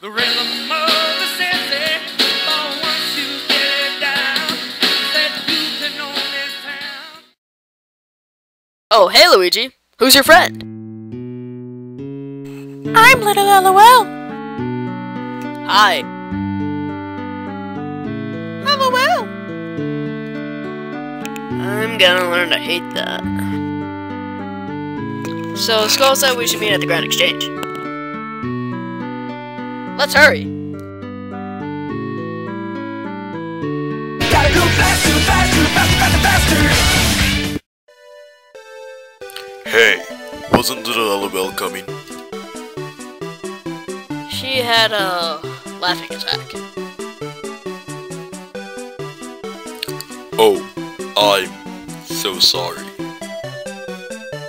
The rhythm of the sensei, but once you get it down, that you can own this town. Oh, hey Luigi. Who's your friend? I'm Little LOL. Hi. LOL. I'm gonna learn to hate that. So, Skull said uh, we should meet at the Grand Exchange. Let's hurry. Gotta go faster, faster, faster, faster, faster. Hey, wasn't little LOL coming? She had a laughing attack. Oh, I'm so sorry.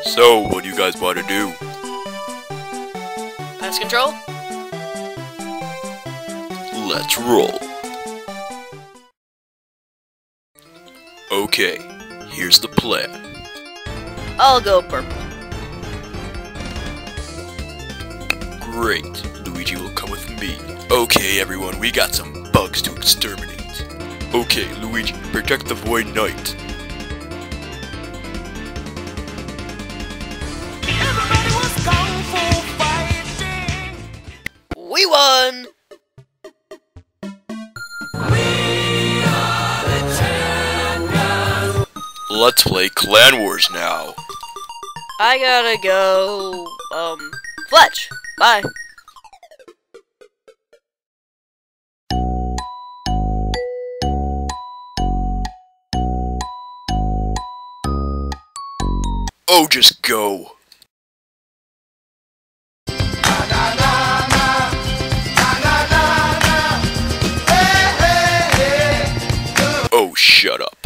So, what do you guys want to do? Pest Control? Let's roll. Okay, here's the plan. I'll go purple. Great, Luigi will come with me. Okay, everyone, we got some bugs to exterminate. Okay, Luigi, protect the Void Knight. Everybody was kung fu fighting. We won! Let's play Clan Wars now. I gotta go, um, Fletch. Bye. Oh, just go. Oh, shut up.